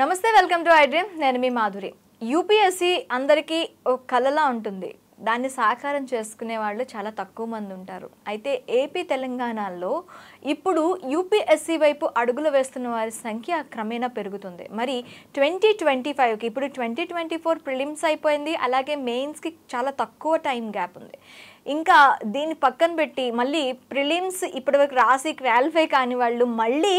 నమస్తే welcome to I dream. నేను మీ Madhuri. UPSC అందరికీ ఒక కళలా ఉంటుంది. దాన్ని సాకారం చేసుకునే వాళ్ళు చాలా తక్కువ మంది ఉంటారు. అయితే ఏపీ తెలంగాణలో ఇప్పుడు యూపీఎస్సీ వైపు అడుగులు వేస్తున్న వారి సంఖ్య క్రమేణా పెరుగుతుంది. మరి ట్వంటీ ట్వంటీ ఫైవ్కి ఇప్పుడు ట్వంటీ ట్వంటీ ఫోర్ ప్రిలిమ్స్ అయిపోయింది. అలాగే మెయిన్స్కి చాలా తక్కువ టైం గ్యాప్ ఉంది. ఇంకా దీన్ని పక్కన పెట్టి మళ్ళీ ప్రిలిమ్స్ ఇప్పటివరకు రాసి క్వాలిఫై కాని వాళ్ళు మళ్ళీ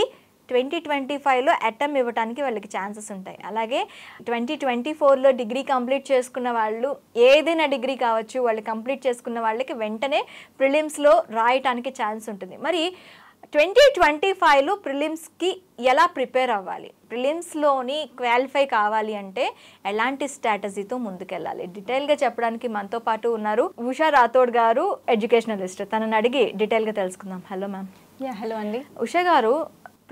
ట్వంటీ ట్వంటీ ఫైవ్లో అటెంప్ ఇవ్వడానికి వాళ్ళకి ఛాన్సెస్ ఉంటాయి. అలాగే ట్వంటీ ట్వంటీ ఫోర్లో డిగ్రీ కంప్లీట్ చేసుకున్న వాళ్ళు ఏదైనా డిగ్రీ కావచ్చు వాళ్ళు కంప్లీట్ చేసుకున్న వాళ్ళకి వెంటనే ప్రిలిమ్స్లో రాయటానికి ఛాన్స్ ఉంటుంది. మరి ట్వంటీ ట్వంటీ ఫైవ్లో ప్రిలిమ్స్కి ఎలా ప్రిపేర్ అవ్వాలి? ప్రిలిమ్స్లోని క్వాలిఫై కావాలి అంటే ఎలాంటి స్ట్రాటజీతో ముందుకెళ్ళాలి? డీటెయిల్గా చెప్పడానికి మనతో పాటు ఉన్నారు ఉషా రాథోడ్ గారు ఎడ్యుకేషనలిస్ట్. తనని అడిగి డీటెయిల్గా తెలుసుకుందాం. Hello ma'am. యా హలో అండి. ఉషా గారు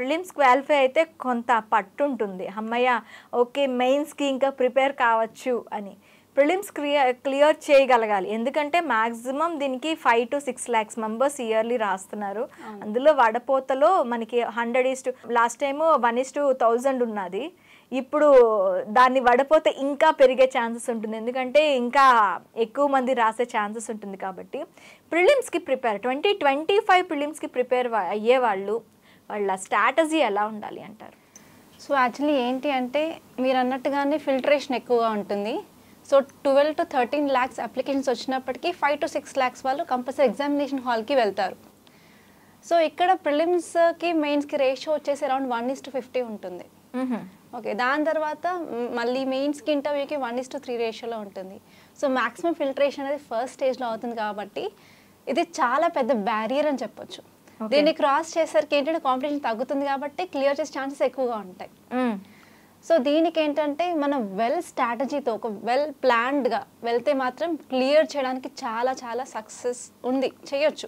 ప్రిలిమ్స్ క్వాలిఫై అయితే కొంత పట్టు ఉంటుంది అమ్మయ్య ఓకే మెయిన్స్కి ఇంకా ప్రిపేర్ కావచ్చు అని. ప్రిలిమ్స్ క్లియర్ క్లియర్ చేయగలగాలి. ఎందుకంటే మ్యాక్సిమం దీనికి five to six lakhs members yearly రాస్తున్నారు. అందులో వడపోతలో మనకి hundred is to last time one is to thousand ఉన్నది. ఇప్పుడు దాన్ని వడపోతే ఇంకా పెరిగే ఛాన్సెస్ ఉంటుంది. ఎందుకంటే ఇంకా ఎక్కువ మంది రాసే ఛాన్సెస్ ఉంటుంది కాబట్టి. ప్రిలిమ్స్కి ప్రిపేర్ ట్వంటీ ట్వంటీ ఫైవ్ ప్రిలిమ్స్కి ప్రిపేర్ అయ్యే వాళ్ళు స్ట్రాటజీ ఎలా ఉండాలి అంటారు? సో యాక్చువల్లీ ఏంటి అంటే మీరు అన్నట్టుగానే ఫిల్టరేషన్ ఎక్కువగా ఉంటుంది. So twelve to thirteen lakhs applications వచ్చినప్పటికీ ఫైవ్ టు సిక్స్ ల్యాక్స్ వాళ్ళు కంపల్సరీ ఎగ్జామినేషన్ హాల్కి వెళ్తారు. సో ఇక్కడ ప్రిలిమ్స్కి మెయిన్స్కి రేషియో వచ్చేసి around one is to fifty ఉంటుంది. ఓకే దాని తర్వాత మళ్ళీ మెయిన్స్కి ఇంటర్వ్యూకి వన్ ఇస్ టు త్రీ రేషియోలో ఉంటుంది. సో మాక్సిమం ఫిల్టరేషన్ అనేది ఫస్ట్ స్టేజ్లో అవుతుంది కాబట్టి ఇది చాలా పెద్ద బ్యారియర్ అని చెప్పొచ్చు. దీన్ని క్రాస్ చేసరికి ఏంటంటే కాంపిటీషన్ తగ్గుతుంది కాబట్టి క్లియర్ చేసే ఛాన్సెస్ ఎక్కువగా ఉంటాయి. సో దీనికి ఏంటంటే మనం వెల్ స్ట్రాటజీతో ఒక వెల్ ప్లాన్డ్గా వెళ్తే మాత్రం క్లియర్ చేయడానికి చాలా చాలా సక్సెస్ ఉంది. చేయొచ్చు.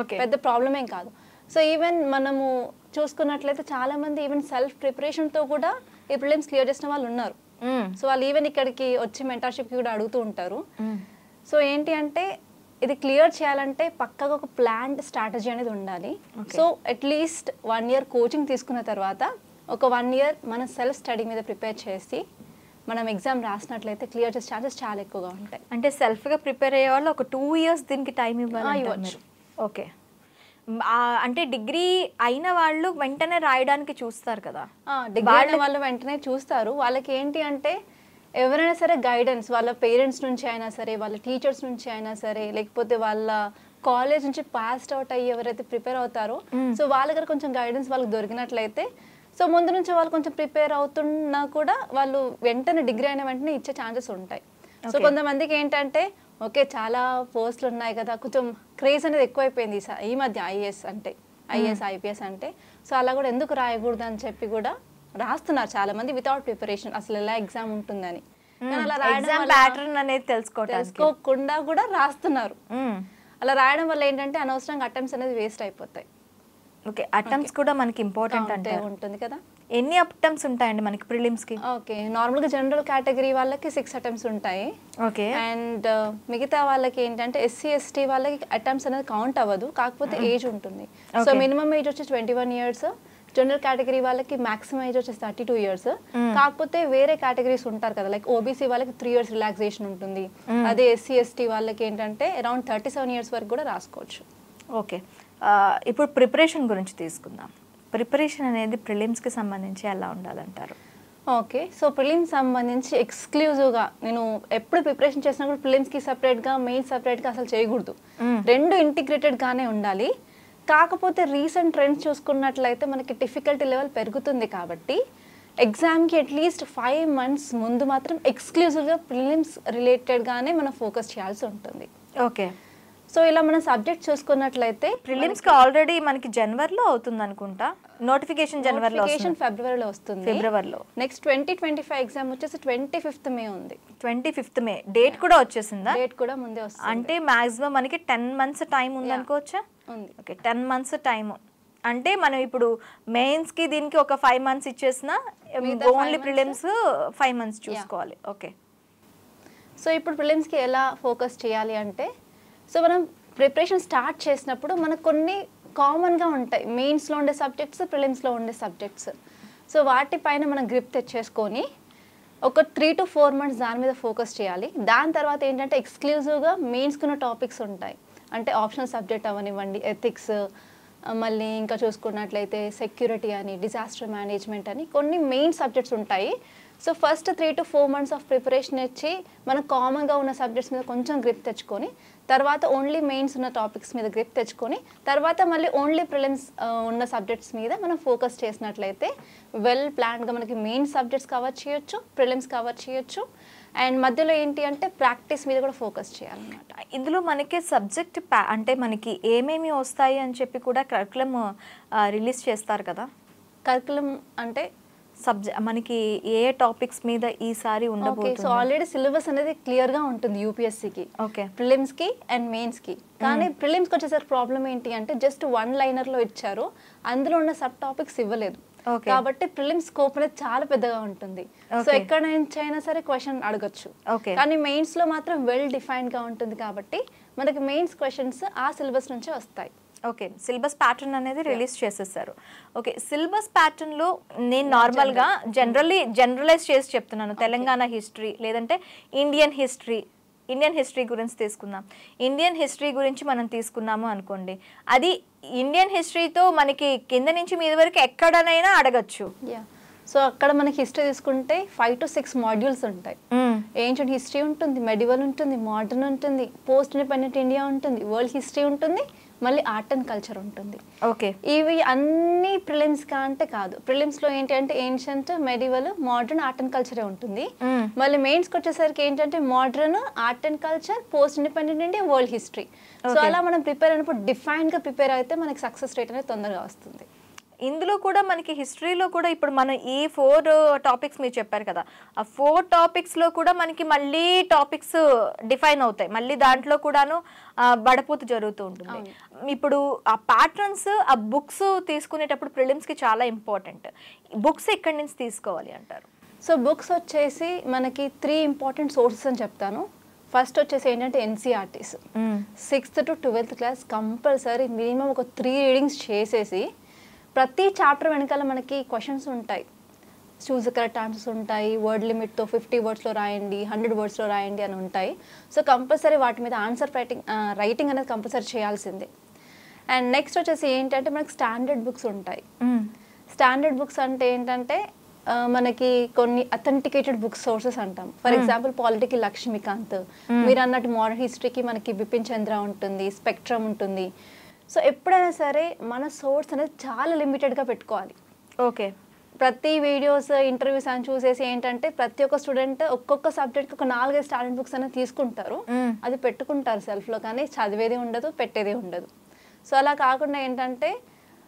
ఓకే పెద్ద ప్రాబ్లం ఏం కాదు. సో ఈవెన్ మనము చూసుకున్నట్లయితే చాలా మంది ఈవెన్ సెల్ఫ్ ప్రిపరేషన్తో కూడా ఈ ప్రిలిమ్స్ క్లియర్ చేసిన వాళ్ళు ఉన్నారు. సో వాళ్ళు ఈవెన్ ఇక్కడికి వచ్చి మెంటర్షిప్కి కూడా అడుగుతూ ఉంటారు. సో ఏంటి అంటే ఇది క్లియర్ చేయాలంటే పక్కగా ఒక ప్లాన్డ్ స్ట్రాటజీ అనేది ఉండాలి. So at least one year coaching తీసుకున్న తర్వాత ఒక వన్ ఇయర్ మన సెల్ఫ్ స్టడీ మీద ప్రిపేర్ చేసి మనం ఎగ్జామ్ రాసినట్లయితే క్లియర్ చేసే ఛాన్సెస్ చాలా ఎక్కువగా ఉంటాయి. అంటే సెల్ఫ్గా ప్రిపేర్ అయ్యే వాళ్ళు ఒక టూ ఇయర్స్ దీనికి టైం ఇవ్వాలి ఇవ్వచ్చు. ఓకే. అంటే డిగ్రీ అయిన వాళ్ళు వెంటనే రాయడానికి చూస్తారు కదా? డిగ్రీ వాళ్ళు వెంటనే చూస్తారు. వాళ్ళకి ఏంటి అంటే ఎవరైనా సరే గైడెన్స్ వాళ్ళ పేరెంట్స్ నుంచి అయినా సరే వాళ్ళ టీచర్స్ నుంచి అయినా సరే లేకపోతే వాళ్ళ కాలేజ్ నుంచి పాస్డ్ అవుట్ అయ్యి ఎవరైతే ప్రిపేర్ అవుతారో సో వాళ్ళ దగ్గర కొంచెం గైడెన్స్ వాళ్ళకి దొరికినట్లయితే సో ముందు నుంచి వాళ్ళు కొంచెం ప్రిపేర్ అవుతున్నా కూడా వాళ్ళు వెంటనే డిగ్రీ అయిన వెంటనే ఇచ్చే ఛాన్సెస్ ఉంటాయి సో. కొంతమందికి ఏంటంటే ఓకే చాలా పోస్టులు ఉన్నాయి కదా కొంచెం క్రేజ్ అనేది ఎక్కువైపోయింది ఈ మధ్య ఐఏఎస్ అంటే ఐఏఎస్ ఐపీఎస్ అంటే సో అలా కూడా ఎందుకు రాయకూడదు అని చెప్పి కూడా రాస్తున్నారు చాలా మంది వితౌట్ ప్రిపరేషన్ అసలు ఎలా ఎగ్జామ్ ఉంటుందని. ఎగ్జామ్ ప్యాటర్న్ అనేది తెలుసుకోకుండా కూడా రాస్తున్నారు. అలా రాయడం వల్ల ఏంటంటే అనవసరంగా అటెంప్ట్స్ అనేది వేస్ట్ అయిపోతాయి. ఓకే అటెంప్ట్స్ కూడా మనకి ఇంపార్టెంట్ అంటే ఉంటుంది కదా? ఎన్ని అటెంప్ట్స్ ఉంటాయండి మనకి ప్రిలిమ్స్కి ఓకే నార్మల్గా జనరల్ కేటగిరీ వాళ్ళకి సిక్స్ అటెంప్ట్స్ ఉంటాయి. ఓకే. అండ్ మిగతా వాళ్ళకి ఏంటంటే ఎస్సీ ఎస్టీ వాళ్ళకి అటెంప్ట్స్ అనేది కౌంట్ అవ్వదు. కాకపోతే ఏజ్ ఉంటుంది. సో. మినిమం ఏజ్ వచ్చి twenty one years general category వాళ్ళకి మాక్సిమం ఏజ్ వచ్చేసి థర్టీ టూ ఇయర్స్ కాకపోతే వేరే కేటగిరీస్ ఉంటారు కదా లైక్ ఓబీసీ వాళ్ళకి త్రీ ఇయర్స్ రిలాక్సేషన్ ఉంటుంది. అదే ఎస్సీ ఎస్టీ వాళ్ళకి ఏంటంటే అరౌండ్ థర్టీ సెవెన్ ఇయర్స్ వరకు కూడా రాసుకోవచ్చు. ఓకే ఇప్పుడు ప్రిపరేషన్ గురించి తీసుకుందాం. ప్రిపరేషన్ అనేది ప్రిలిమ్స్కి సంబంధించి ఎలా ఉండాలంటారు? ఓకే సో ప్రిలిమ్స్ సంబంధించి ఎక్స్క్లూజివ్గా నేను ఎప్పుడు ప్రిపరేషన్ చేసినా కూడా ప్రిలిమ్స్కి సపరేట్గా మెయిన్ సపరేట్గా అసలు చేయకూడదు. Mm. రెండు ఇంటిగ్రేటెడ్గానే ఉండాలి. కాకపోతే రీసెంట్ ట్రెండ్స్ చూసుకున్నట్లయితే మనకి డిఫికల్టీ లెవెల్ పెరుగుతుంది కాబట్టి ఎగ్జామ్కి అట్లీస్ట్ ఫైవ్ మంత్స్ ముందు మాత్రం ఎక్స్క్లూజివ్గా ప్రిలిమ్స్ రిలేటెడ్గానే మనం ఫోకస్ చేయాల్సి ఉంటుంది. ఓకే. సో ఇలా మనం సబ్జెక్ట్ చూసుకున్నట్లయితే ప్రిలిమ్స్కి ఆల్రెడీ మనకి జనవరిలో అవుతుంది అనుకుంటా? నోటిఫికేషన్ జనవరిలో ఫిబ్రవరిలో వస్తుంది. ఫిబ్రవరిలో next twenty twenty five exam వచ్చేసి ట్వంటీ ఫిఫ్త్ మే ఉంది. ట్వంటీ ఫిఫ్త్ మే డేట్ కూడా వచ్చేసిందా? డేట్ కూడా ముందే వస్తుంది. అంటే మాక్సిమం మనకి టెన్ మంత్స్ టైం ఉంది అనుకోవచ్చా ఉంది. ఓకే టెన్ మంత్స్ టైం అంటే మనం ఇప్పుడు మెయిన్స్కి దీనికి ఒక ఫైవ్ మంత్స్ ఇచ్చేసిన ఓన్లీ? ప్రిలిమ్స్ ఫైవ్ మంత్స్ చూసుకోవాలి. ఓకే సో ఇప్పుడు ప్రిలిమ్స్కి ఎలా ఫోకస్ చేయాలి అంటే సో మనం ప్రిపరేషన్ స్టార్ట్ చేసినప్పుడు మనకు కొన్ని కామన్గా ఉంటాయి. మెయిన్స్లో ఉండే సబ్జెక్ట్స్ ప్రిలిమ్స్లో ఉండే సబ్జెక్ట్స్ సో వాటిపైన మనం గ్రిప్ తెచ్చేసుకొని ఒక త్రీ టు ఫోర్ మంత్స్ దాని మీద ఫోకస్ చేయాలి. దాని తర్వాత ఏంటంటే ఎక్స్క్లూజివ్గా మెయిన్స్కున్న టాపిక్స్ ఉంటాయి. అంటే ఆప్షనల్ సబ్జెక్ట్ అవనివ్వండి ఎథిక్స్ మళ్ళీ ఇంకా చూసుకున్నట్లయితే సెక్యూరిటీ అని డిజాస్టర్ మేనేజ్మెంట్ అని కొన్ని మెయిన్ సబ్జెక్ట్స్ ఉంటాయి. So first three to four months of preparation ఇచ్చి మనం కామన్గా ఉన్న సబ్జెక్ట్స్ మీద కొంచెం గ్రిప్ తెచ్చుకొని తర్వాత ఓన్లీ మెయిన్స్ ఉన్న టాపిక్స్ మీద గ్రిప్ తెచ్చుకొని తర్వాత మళ్ళీ ఓన్లీ ప్రిలిమ్స్ ఉన్న సబ్జెక్ట్స్ మీద మనం ఫోకస్ చేసినట్లయితే వెల్ ప్లాన్గా మనకి మెయిన్ సబ్జెక్ట్స్ కవర్ చేయొచ్చు ప్రిలిమ్స్ కవర్ చేయొచ్చు. అండ్ మధ్యలో ఏంటి అంటే ప్రాక్టీస్ మీద కూడా ఫోకస్ చేయాలన్నమాట. ఇందులో మనకి సబ్జెక్ట్ అంటే మనకి ఏమేమి వస్తాయి అని చెప్పి కూడా కరికులం రిలీజ్ చేస్తారు కదా? కరికులం అంటే సబ్జెక్ట్ మనకి ఏ టాపిక్స్ మీద ఈసారి ఓకే సో ఉండబోతుంది ఆల్రెడీ సిలబస్ అనేది క్లియర్గా ఉంటుంది యూపీఎస్సీకి ఓకే. ప్రిలిమ్స్కి అండ్ మెయిన్స్కి. కానీ ప్రిలిమ్స్కి వచ్చేసరికి ప్రాబ్లం ఏంటి అంటే జస్ట్ వన్ లైనర్లో ఇచ్చారు. అందులో ఉన్న సబ్ టాపిక్స్ ఇవ్వలేదు. కాబట్టి ప్రిలిమ్స్ స్కోప్ అనేది చాలా పెద్దగా ఉంటుంది. సో. ఎక్కడ నుంచి అయినా సరే క్వశ్చన్ అడగచ్చు. ఓకే. కానీ మెయిన్స్లో మాత్రం వెల్ డిఫైన్డ్గా ఉంటుంది కాబట్టి మనకి మెయిన్స్ క్వశ్చన్స్ ఆ సిలబస్ నుంచే వస్తాయి. ఓకే. సిలబస్ ప్యాటర్న్ అనేది రిలీజ్ చేసేసారు. ఓకే. సిలబస్ ప్యాటర్న్లో నేను నార్మల్గా జనరల్లీ జనరలైజ్ చేసి చెప్తున్నాను. తెలంగాణ హిస్టరీ లేదంటే ఇండియన్ హిస్టరీ ఇండియన్ హిస్టరీ గురించి తీసుకుందాం. ఇండియన్ హిస్టరీ గురించి మనం తీసుకున్నాము అనుకోండి. అది ఇండియన్ హిస్టరీతో మనకి కింద నుంచి మీద వరకు ఎక్కడనైనా అడగచ్చు. యా సో అక్కడ మనకి హిస్టరీ తీసుకుంటే ఫైవ్ టు సిక్స్ మాడ్యూల్స్ ఉంటాయి. ఏన్షియంట్ హిస్టరీ ఉంటుంది మెడివల్ ఉంటుంది మోడర్న్ ఉంటుంది పోస్ట్ ఇండిపెండెంట్ ఇండియా ఉంటుంది వరల్డ్ హిస్టరీ ఉంటుంది మళ్ళీ ఆర్ట్ అండ్ కల్చర్ ఉంటుంది. ఓకే. ఇవి అన్ని ప్రిలిమ్స్ అంటే కాదు. ప్రిలిమ్స్లో ఏంటి అంటే ancient medieval modern art and కల్చరే ఉంటుంది. మళ్ళీ మెయిన్స్ వచ్చేసరికి ఏంటంటే modern art and culture post independent India world history so. అలా మనం ప్రిపేర్ అయినప్పుడు డిఫైన్గా ప్రిపేర్ అయితే మనకి సక్సెస్ రేట్ అనేది తొందరగా వస్తుంది. ఇందులో కూడా మనకి హిస్టరీలో కూడా ఇప్పుడు మనం ఈ ఫోర్ టాపిక్స్ మీరు చెప్పారు కదా ఆ ఫోర్ టాపిక్స్లో కూడా మనకి మళ్ళీ టాపిక్స్ డిఫైన్ అవుతాయి. మళ్ళీ దాంట్లో కూడాను బడపూత జరుగుతూ ఉంటుంది. ఇప్పుడు ఆ ప్యాటర్న్స్ ఆ బుక్స్ తీసుకునేటప్పుడు ప్రిలిమ్స్కి చాలా ఇంపార్టెంట్ బుక్స్ ఎక్కడి నుంచి తీసుకోవాలి అంటారు? సో బుక్స్ వచ్చేసి మనకి త్రీ ఇంపార్టెంట్ సోర్సెస్ అని చెప్తాను. ఫస్ట్ వచ్చేసి ఏంటంటే NCERTs sixth to twelfth class compulsory minimum ఒక త్రీ రీడింగ్స్ చేసేసి ప్రతి చాప్టర్ వెనకాల మనకి క్వశ్చన్స్ ఉంటాయి. చూస్ కరెక్ట్ ఆన్సర్స్ ఉంటాయి. వర్డ్ లిమిట్తో ఫిఫ్టీ వర్డ్స్లో రాయండి హండ్రెడ్ వర్డ్స్లో రాయండి అని ఉంటాయి. సో కంపల్సరీ వాటి మీద ఆన్సర్ రైటింగ్ రైటింగ్ అనేది కంపల్సరీ చేయాల్సిందే. అండ్ నెక్స్ట్ వచ్చేసి ఏంటంటే మనకి స్టాండర్డ్ బుక్స్ ఉంటాయి. స్టాండర్డ్ బుక్స్ అంటే ఏంటంటే మనకి కొన్ని అథెంటికేటెడ్ బుక్ సోర్సెస్ అంటాం. ఫర్ ఎగ్జాంపుల్ పాలిటికి లక్ష్మీకాంత్ మీరు అన్నట్టు మోడర్న్ హిస్టరీకి మనకి బిపిన్ చంద్ర ఉంటుంది స్పెక్ట్రమ్ ఉంటుంది. సో ఎప్పుడైనా సరే మన సోర్స్ అనేది చాలా లిమిటెడ్గా పెట్టుకోవాలి. ఓకే. ప్రతి వీడియోస్ ఇంటర్వ్యూస్ అని చూసేసి ఏంటంటే ప్రతి ఒక్క స్టూడెంట్ ఒక్కొక్క సబ్జెక్ట్ ఒక నాలుగైదు స్టాండర్డ్ బుక్స్ అనేది తీసుకుంటారు. అది పెట్టుకుంటారు సెల్ఫ్లో కానీ చదివేది ఉండదు పెట్టేది ఉండదు. సో అలా కాకుండా ఏంటంటే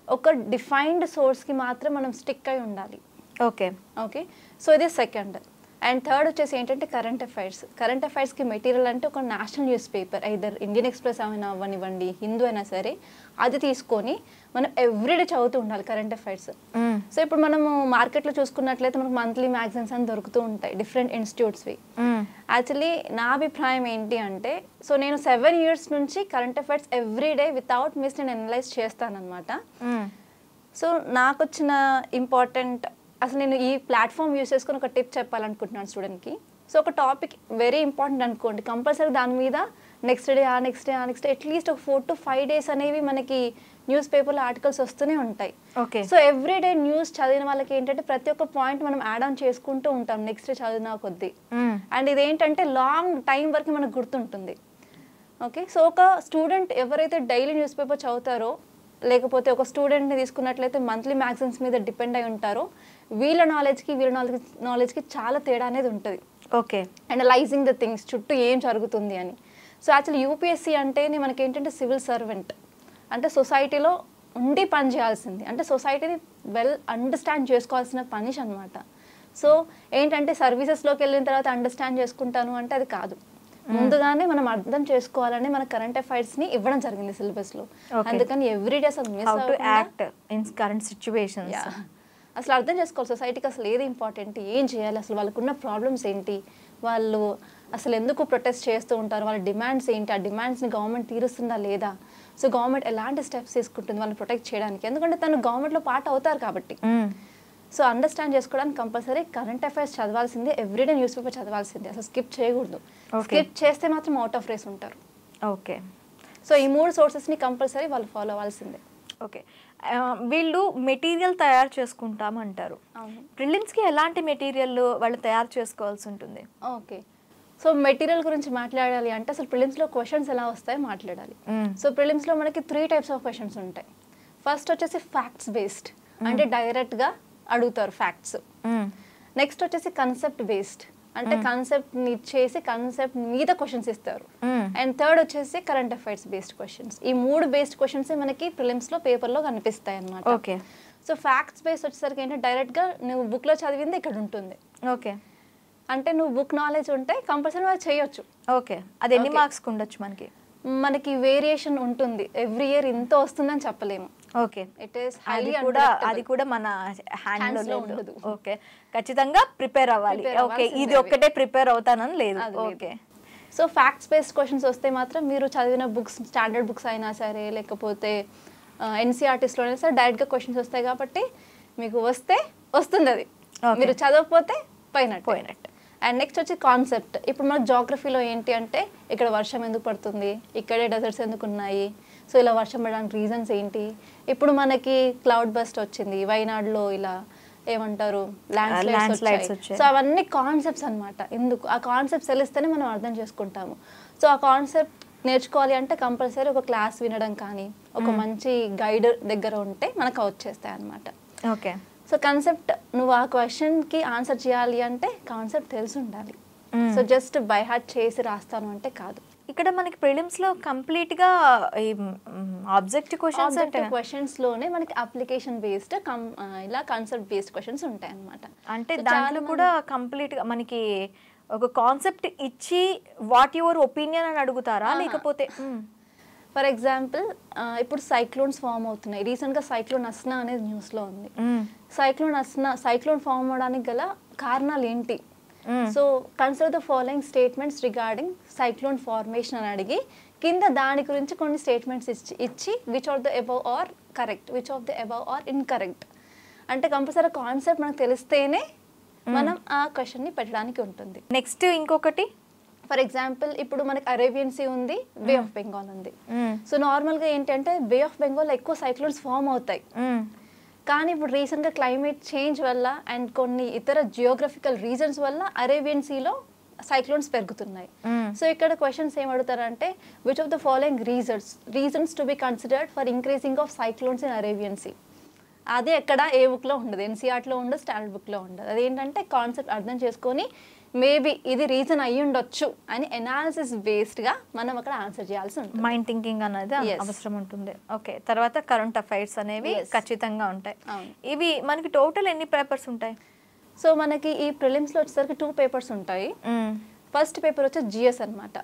ఒక డిఫైన్డ్ సోర్స్కి మాత్రం మనం స్టిక్ అయి ఉండాలి. ఓకే. ఓకే? సో ఇది సెకండ్. అండ్ థర్డ్ వచ్చేసి ఏంటంటే కరెంట్ అఫైర్స్ కరెంట్ అఫైర్స్కి మెటీరియల్ అంటే ఒక national newspaper either Indian Express అయినా అవ్వనివ్వండి హిందూ అయినా సరే అది తీసుకొని మనం ఎవ్రీడే చదువుతూ ఉండాలి కరెంట్ అఫైర్స్ సో ఇప్పుడు మనము మార్కెట్లో చూసుకున్నట్లయితే మనకు మంత్లీ మ్యాగజైన్స్ అని దొరుకుతూ ఉంటాయి డిఫరెంట్ ఇన్స్టిట్యూట్స్వి యాక్చువల్లీ నా అభిప్రాయం ఏంటి అంటే సో నేను సెవెన్ ఇయర్స్ నుంచి current affairs everyday without miss నేను అనలైజ్ చేస్తానన్నమాట. సో నాకు వచ్చిన ఇంపార్టెంట్ అసలు నేను ఈ ప్లాట్ఫామ్ యూస్ చేసుకొని ఒక టిప్ చెప్పాలనుకుంటున్నాను స్టూడెంట్కి. సో ఒక టాపిక్ వెరీ ఇంపార్టెంట్ అనుకోండి. కంపల్సరీ దాని మీద నెక్స్ట్ డే ఆ నెక్స్ట్ డే ఆ నెక్స్ట్ డే అట్లీస్ట్ ఒక ఫోర్ టు ఫైవ్ డేస్ అనేవి మనకి న్యూస్ పేపర్లో ఆర్టికల్స్ వస్తూనే ఉంటాయి. Okay. So every day news చదివిన వాళ్ళకి ఏంటంటే ప్రతి ఒక్క పాయింట్ మనం యాడ్ ఆన్ చేసుకుంటూ ఉంటాం నెక్స్ట్ డే చదివిన కొద్దీ. అండ్ ఇదేంటంటే లాంగ్ టైం వరకు మనకు గుర్తుంటుంది. ఓకే? సో ఒక స్టూడెంట్ ఎవరైతే డైలీ న్యూస్ పేపర్ చదువుతారో లేకపోతే ఒక స్టూడెంట్ని తీసుకున్నట్లయితే మంత్లీ మ్యాగజైన్స్ మీద డిపెండ్ అయి ఉంటారో. వీళ్ళ నాలెడ్జ్కి వీళ్ళ నాలెడ్జ్ నాలెడ్జ్కి చాలా తేడా అనేది ఉంటుంది. ఓకే. అనలైజింగ్ ద థింగ్స్ చుట్టూ ఏం జరుగుతుంది అని. సో యాక్చువల్లీ యూపీఎస్సీ అంటేనే మనకి ఏంటంటే సివిల్ సర్వెంట్ అంటే సొసైటీలో ఉండి పని చేయాల్సింది. అంటే సొసైటీని వెల్ అండర్స్టాండ్ చేసుకోవాల్సిన పనిష్ అనమాట సో ఏంటంటే సర్వీసెస్లోకి వెళ్ళిన తర్వాత అండర్స్టాండ్ చేసుకుంటాను అంటే అది కాదు. ముందుగానే మనం అర్థం చేసుకోవాలని మన కరెంట్ అఫైర్స్ని ఇవ్వడం జరిగింది సిలబస్లో. అందుకని ఎవ్రీ డే అసలు miss act in current situations. అసలు అర్థం చేసుకోవాలి. సొసైటీకి అసలు ఏది ఇంపార్టెంట్ ఏం చేయాలి? అసలు వాళ్ళకున్న ప్రాబ్లమ్స్ ఏంటి? వాళ్ళు అసలు ఎందుకు ప్రొటెస్ట్ చేస్తూ ఉంటారు? వాళ్ళ డిమాండ్స్ ఏంటి? ఆ డిమాండ్స్ని గవర్నమెంట్ తీరుస్తుందా లేదా? సో గవర్నమెంట్ ఎలాంటి స్టెప్స్ తీసుకుంటుంది? వాళ్ళని ప్రొటెక్ట్ చేయడానికి. ఎందుకంటే తను గవర్నమెంట్లో పార్ట్ అవుతారు కాబట్టి. సో అండర్స్టాండ్ చేసుకోవడానికి కంపల్సరీ కరెంట్ అఫైర్స్ చదవాల్సిందే ఎవ్రీడే న్యూస్ పేపర్ చదవాల్సిందే. అసలు స్కిప్ చేయకూడదు. స్కిప్ చేస్తే మాత్రం అవుట్ ఆఫ్ రేస్ ఉంటారు. ఓకే సో ఈ మూడు సోర్సెస్ని కంపల్సరీ వాళ్ళు ఫాలో అవ్వాల్సిందే. ఓకే వీళ్ళు మెటీరియల్ తయారు చేసుకుంటామంటారు. ప్రిలిమ్స్కి ఎలాంటి మెటీరియల్ వాళ్ళు తయారు చేసుకోవాల్సి ఉంటుంది? ఓకే సో మెటీరియల్ గురించి మాట్లాడాలి అంటే అసలు ప్రిలిమ్స్లో క్వశ్చన్స్ ఎలా వస్తాయో మాట్లాడాలి. సో ప్రిలిమ్స్లో మనకి త్రీ టైప్స్ ఆఫ్ క్వశ్చన్స్ ఉంటాయి. ఫస్ట్ వచ్చేసి ఫ్యాక్ట్స్ బేస్డ్ అంటే డైరెక్ట్గా అడుగుతారు ఫ్యాక్ట్స్. నెక్స్ట్ వచ్చేసి కన్సెప్ట్ బేస్డ్ అంటే కాన్సెప్ట్ ఇచ్చేసి కాన్సెప్ట్ మీద క్వశ్చన్స్ ఇస్తారు. అండ్ థర్డ్ వచ్చేసి కరెంట్ అఫైర్స్ బేస్డ్ క్వశ్చన్స్ ఈ మూడు బేస్డ్ క్వశ్చన్స్ మనకి ప్రిలిమ్స్లో పేపర్లో కనిపిస్తాయి అన్నమాట. ఓకే. సో ఫ్యాక్ట్స్ బేస్డ్ వచ్చేసరికి ఏంటంటే డైరెక్ట్గా నువ్వు బుక్లో చదివింది ఇక్కడ ఉంటుంది. ఓకే. అంటే నువ్వు బుక్ నాలెడ్జ్ ఉంటే కంపల్సరీ అది చేయొచ్చు. ఓకే. అది ఎన్ని. మార్క్స్కి ఉండొచ్చు మనకి? మనకి వేరియేషన్ ఉంటుంది. ఎవ్రీ ఇయర్ ఇంత వస్తుందని చెప్పలేము. ఓకే. ఇట్ ఈస్ అది హైలీ కూడా అది కూడా మన హ్యాండ్లో ఉండదు. ఓకే. ఖచ్చితంగా ప్రిపేర్ అవ్వాలి. ఓకే. ఇది. ఒక్కటే ప్రిపేర్ అవుతానని లేదు. Okay. So facts based questions వస్తే మాత్రం మీరు చదివిన బుక్స్ స్టాండర్డ్ బుక్స్ అయినా సరే లేకపోతే ఎన్సీఆర్టీస్లో అయినా సరే డైరెక్ట్గా క్వశ్చన్స్ వస్తాయి కాబట్టి మీకు వస్తే వస్తుంది అది. మీరు చదవకపోతే పోయినట్టు. పోయినట్టు. అండ్ నెక్స్ట్ వచ్చి కాన్సెప్ట్ ఇప్పుడు మనకు జాగ్రఫీలో ఏంటి అంటే ఇక్కడ వర్షం ఎందుకు పడుతుంది? ఇక్కడే డెజర్ట్స్ ఎందుకు ఉన్నాయి? సో ఇలా వర్షం పడడానికి రీజన్స్ ఏంటి? ఇప్పుడు మనకి క్లౌడ్ బస్ట్ వచ్చింది వైనాడులో ఇలా ఏమంటారు ల్యాండ్ landslides స్లైడ్స్ వచ్చాయి. సో అవన్నీ కాన్సెప్ట్స్ అన్నమాట. ఎందుకు? ఆ కాన్సెప్ట్స్ తెలిస్తేనే మనం అర్థం చేసుకుంటాము. సో ఆ కాన్సెప్ట్ నేర్చుకోవాలి అంటే కంపల్సరీ ఒక క్లాస్ వినడం కానీ ఒక మంచి గైడ్ దగ్గర ఉంటే మనకు వచ్చేస్తాయి అన్నమాట. ఓకే సో కాన్సెప్ట్ నువ్వు ఆ క్వశ్చన్కి ఆన్సర్ చేయాలి అంటే కాన్సెప్ట్ తెలిసి ఉండాలి. సో జస్ట్ బై హార్ట్ చేసి రాస్తాను అంటే కాదు. ఇక్కడ మనకి ప్రిలిమ్స్లో కంప్లీట్గా ఈ ఆబ్జెక్టివ్ క్వశ్చన్స్ అంటే క్వశ్చన్స్లోనే మనకి అప్లికేషన్ బేస్డ్ ఇలా కాన్సెప్ట్ బేస్డ్ క్వశ్చన్స్ ఉంటాయి అన్నమాట అంటే దాంట్లో కూడా కంప్లీట్గా మనకి ఒక కాన్సెప్ట్ ఇచ్చి వాట్ యువర్ ఒపీనియన్ అని అడుగుతారా. లేకపోతే. ఫర్ ఎగ్జాంపుల్ ఇప్పుడు సైక్లోన్స్ ఫామ్ అవుతున్నాయి రీసెంట్గా సైక్లోన్ అస్నా అనేది న్యూస్లో ఉంది hmm. Cyclone Asna cyclone form అవడానికి గల కారణాలు ఏంటి. So consider the following statements regarding cyclone formation అని అడిగి కింద దాని గురించి కొన్ని స్టేట్మెంట్స్ ఇచ్చి ఇచ్చి which of the above are correct which of the above are incorrect అంటే కంపల్సరీ కాన్సెప్ట్ మనకు తెలిస్తేనే మనం ఆ క్వశ్చన్ని పెట్టడానికి ఉంటుంది. నెక్స్ట్ ఇంకొకటి? ఫర్ ఎగ్జాంపుల్ ఇప్పుడు మనకి అరేబియన్ సీ ఉంది బే ఆఫ్ బెంగాల్ ఉంది. సో నార్మల్గా ఏంటంటే బే ఆఫ్ బెంగాల్ ఎక్కువ సైక్లోన్స్ ఫామ్ అవుతాయి. మ్మ్. కానీ ఇప్పుడు రీసెంట్గా క్లైమేట్ చేంజ్ వల్ల అండ్ కొన్ని ఇతర జియోగ్రఫికల్ రీజన్స్ వల్ల అరేబియన్ సీలో సైక్లోన్స్ పెరుగుతున్నాయి. సో ఇక్కడ క్వశ్చన్స్ ఏం అడుగుతారంటే which of the following reasons reasons to be considered for increasing of cyclones in Arabian sea అదే ఎక్కడ ఏ బుక్లో ఉండదు. ఎన్సీఆర్ట్లో ఉండదు స్టాండర్డ్ బుక్లో ఉండదు. అదేంటంటే కాన్సెప్ట్ అర్థం చేసుకొని మేబీ ఇది రీజన్ అయ్యి ఉండొచ్చు అని ఎనాలిసిస్ బేస్డ్గా మనం అక్కడ ఆన్సర్ చేయాల్సి ఉంటుంది మైండ్ థింకింగ్ అనేది. అవసరం ఉంటుంది ఓకే తర్వాత కరెంట్ అఫైర్స్ అనేవి. ఖచ్చితంగా ఉంటాయి. ఇవి మనకి టోటల్ ఎన్ని పేపర్స్ ఉంటాయి సో మనకి ఈ ప్రిలిమ్స్లో వచ్చేసరికి టూ పేపర్స్ ఉంటాయి. ఫస్ట్ పేపర్ వచ్చి జిఎస్ అనమాట.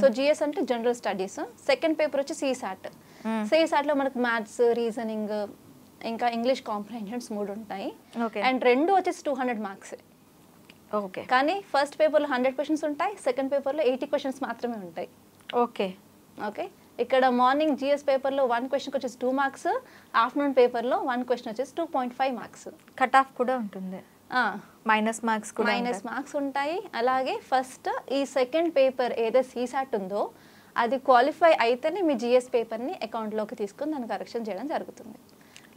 సో జిఎస్ అంటే జనరల్ స్టడీస్ సెకండ్ పేపర్ వచ్చి సిసాట్ Mm. సిసాట్లో మనకు మ్యాథ్స్ రీజనింగ్ ఇంకా ఇంగ్లీష్ కాంప్రహెన్షన్స్ మూడు ఉంటాయి. అండ్ రెండు వచ్చేసి టూ హండ్రెడ్ మార్క్స్ ఓకే కానీ ఫస్ట్ పేపర్లో హండ్రెడ్ క్వశ్చన్స్ ఉంటాయి సెకండ్ పేపర్లో ఎయిటీ క్వశ్చన్స్ మాత్రమే ఉంటాయి. ఓకే ఓకే ఇక్కడ మార్నింగ్ జిఎస్ పేపర్లో వన్ క్వశ్చన్కి వచ్చేసి టూ మార్క్స్ ఆఫ్టర్నూన్ పేపర్లో వన్ క్వశ్చన్ వచ్చేసి two point five marks cut off కూడా ఉంటుంది. మైనస్ మార్క్స్ కూడా మైనస్. మార్క్స్ ఉంటాయి. అలాగే ఫస్ట్ ఈ సెకండ్ పేపర్ ఏదో సీసాట్ ఉందో అది క్వాలిఫై అయితేనే మీ జిఎస్ పేపర్ని అకౌంట్లోకి తీసుకొని దాన్ని కరెక్షన్ చేయడం జరుగుతుంది.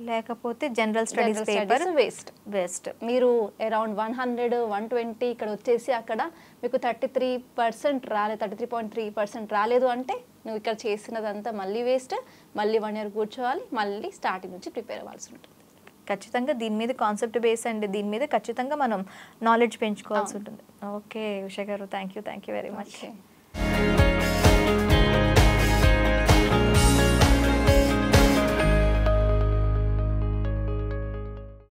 లేకపోతే general studies paper waste waste మీరు around one hundred one twenty ఇక్కడ వచ్చేసి అక్కడ మీకు థర్టీ త్రీ పర్సెంట్ రాలేదు thirty three point three percent రాలేదు అంటే నువ్వు ఇక్కడ చేసినదంతా మళ్ళీ వేస్ట్ మళ్ళీ వన్ ఇయర్ కూర్చోవాలి మళ్ళీ స్టార్టింగ్ నుంచి ప్రిపేర్ అవ్వాల్సి ఉంటుంది. ఖచ్చితంగా దీని మీద కాన్సెప్ట్ బేస్ అండ్. దీని మీద ఖచ్చితంగా మనం నాలెడ్జ్ పెంచుకోవాల్సి. ఉంటుంది. ఓకే ఉషా గారు thank you thank you very much.